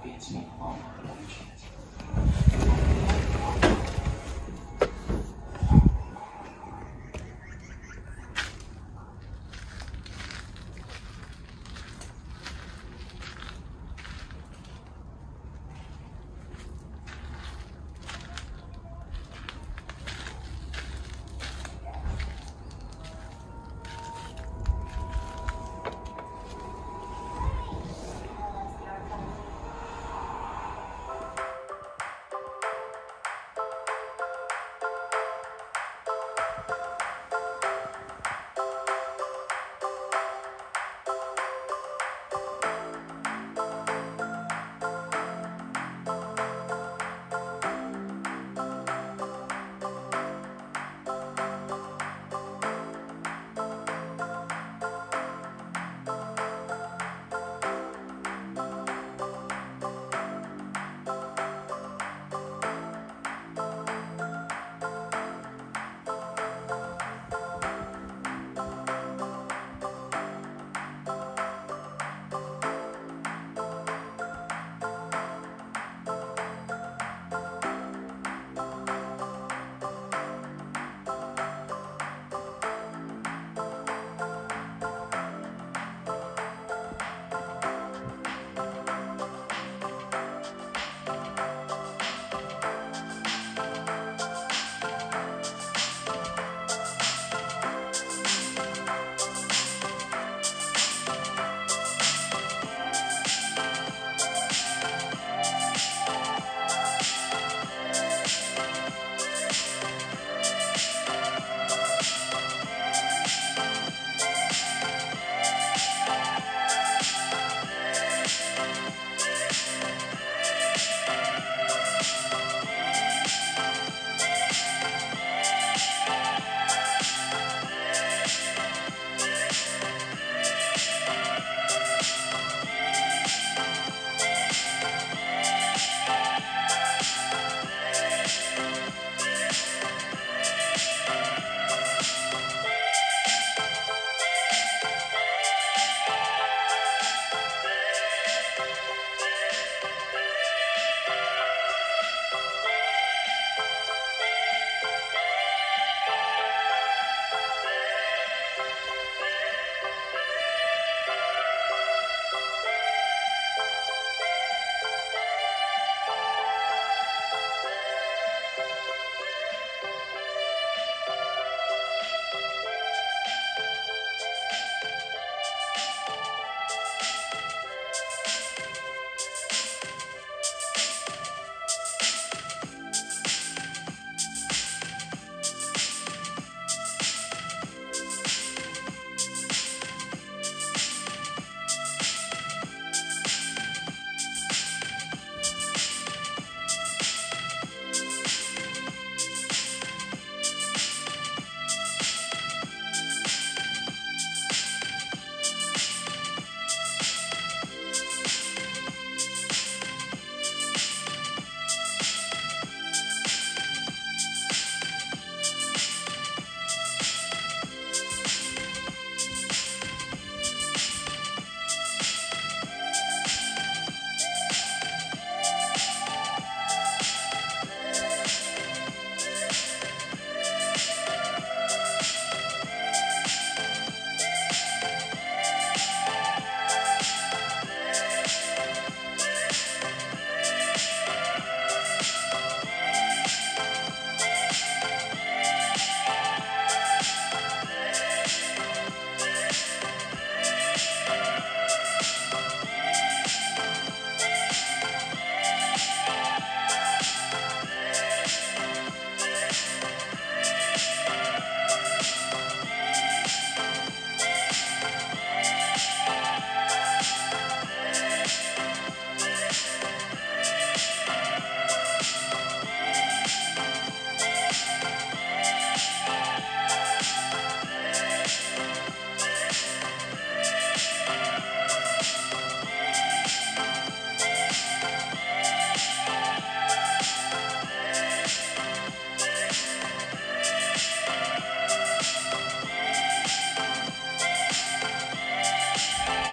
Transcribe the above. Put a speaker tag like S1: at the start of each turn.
S1: about being seen alone.